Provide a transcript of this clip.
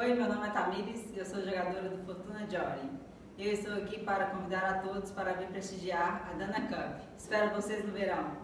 Oi, meu nome é Tamires e eu sou jogadora do Fortuna Jory. Eu estou aqui para convidar a todos para vir prestigiar a Dana Cup. Espero vocês no verão.